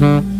Mm-hmm.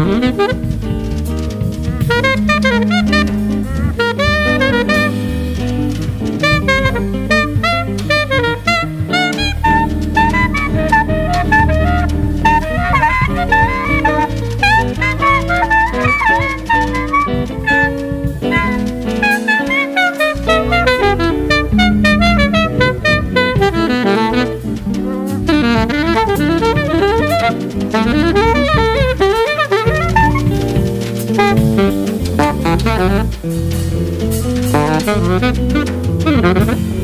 음. Thank you.